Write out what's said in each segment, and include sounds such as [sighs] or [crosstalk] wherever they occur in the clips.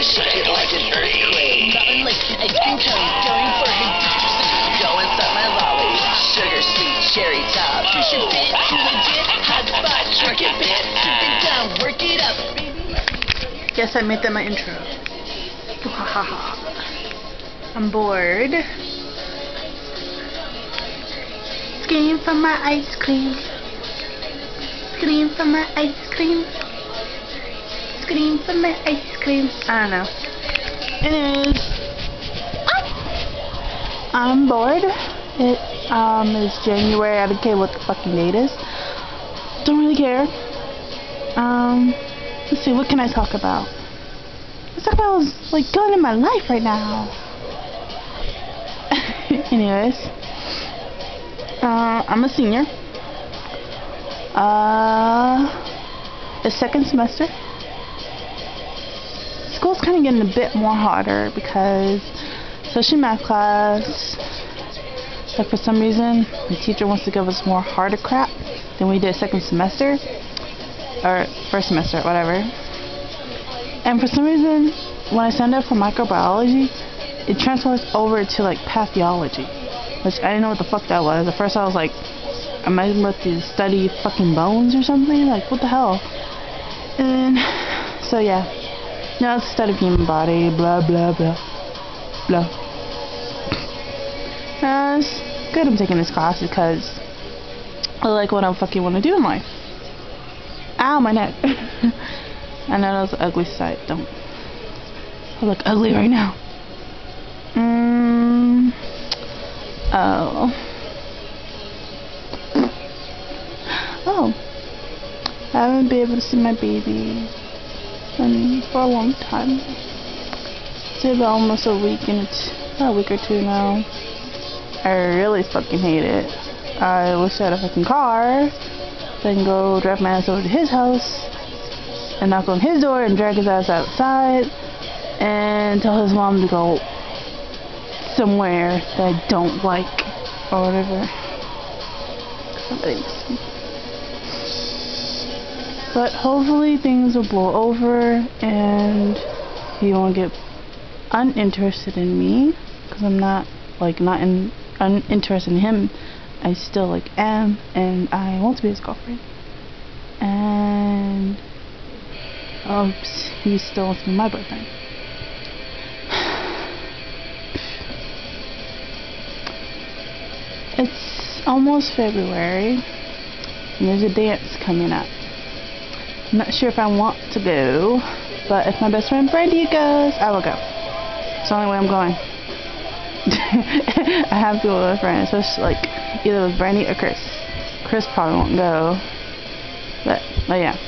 like an earthquake. Go inside my lolly, sugar sweet cherry top. Hot work it up. Yes, I made that my intro. [laughs] I'm bored. Scream for my ice cream. Scream for my ice cream. Scream for my ice cream. I don't know. Anyways, I'm bored. It um is January. I don't care what the fucking date is. Don't really care. Um, let's see. What can I talk about? Let's talk about what's like going in my life right now. [laughs] Anyways, uh, I'm a senior. Uh, the second semester. School's kind of getting a bit more harder because, especially math class, like for some reason, the teacher wants to give us more harder crap than we did second semester or first semester, whatever. And for some reason, when I signed up for microbiology, it transfers over to like pathology, which I didn't know what the fuck that was. At first, I was like, am I about to study fucking bones or something? Like, what the hell? And so yeah, now it's study human body, blah blah blah, blah. Uh, it's good I'm taking this class because I like what I fucking want to do in life. Ow, my neck. [laughs] I know that was the ugly sight. Don't. I look ugly right now. Mm. Oh. Oh. I haven't been able to see my baby for a long time. It's about almost a week and it's about a week or two now. I really fucking hate it. I wish I had a fucking car. Then go drive my ass over to his house and knock on his door and drag his ass outside and tell his mom to go somewhere that I don't like or whatever. But hopefully things will blow over and he won't get uninterested in me because I'm not like not in uninterested in him. I still like am and I want to be his girlfriend. And oops, he still wants to be my boyfriend. [sighs] It's almost February and there's a dance coming up. I'm not sure if I want to go, but if my best friend Brandy goes, I will go. It's the only way I'm going. [laughs] I have to go with a friend, especially like either with Brandy or Chris. Chris probably won't go, but but yeah.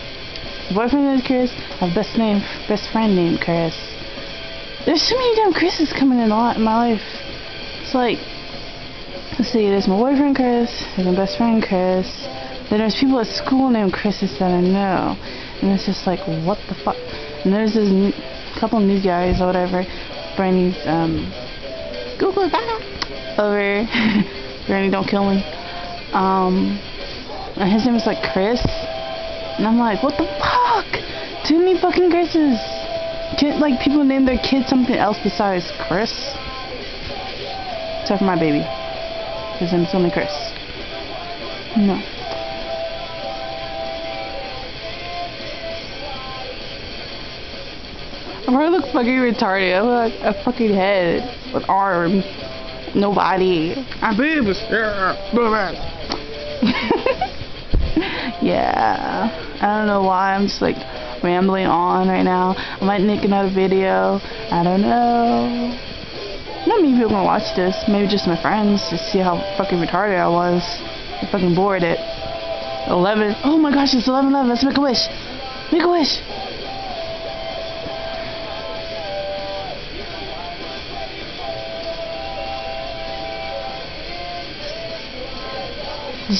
Boyfriend is Chris. Have best name, best friend named Chris. There's so many damn Chris's coming in a lot in my life. It's like, let's see, there's my boyfriend Chris, there's my best friend Chris, then there's people at school named Chris's that I know, and it's just like, what the fuck? And there's this couple new guys or whatever, Brandy's um, Google that over. [laughs] Granny, don't kill me. Um, and his name is like Chris, and I'm like, what the fuck? Too many fucking Chris's. Can't like people name their kids something else besides Chris? Except for my baby. His name's only Chris. No. I probably look fucking retarded. I look like a fucking head with arms, no body. I'm boobs. yeah. I don't know why I'm just like rambling on right now. I might make another video. I don't know. Not many people gonna watch this. Maybe just my friends to see how fucking retarded I was. I'm fucking bored at 11. Oh my gosh, it's 11 11. Let's make a wish. Make a wish.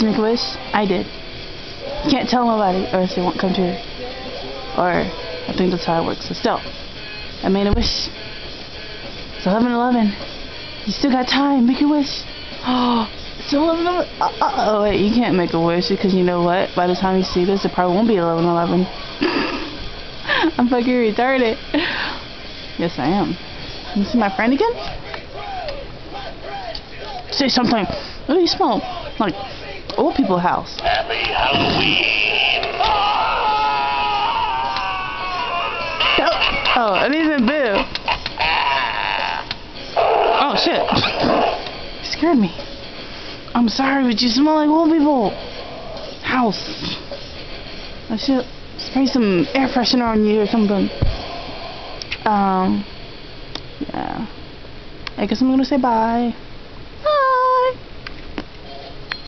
Make a wish? I did. You can't tell nobody or else it won't come true. Or I think that's how it works. So still, I made a wish. It's 11 11. You still got time. Make a wish. Oh, [gasps] it's 11 11. Uh, uh, oh, wait, you can't make a wish because you know what? By the time you see this, it probably won't be 11 11. [laughs] I'm fucking retarded. Yes, I am. You see my friend again? Say something. Oh, you smell like old people house. Happy Halloween! Oh, oh, I didn't even boo. Oh shit! You scared me. I'm sorry, but you smell like old people house. I should spray some air freshener on you or something. Um, yeah. I guess I'm gonna say bye.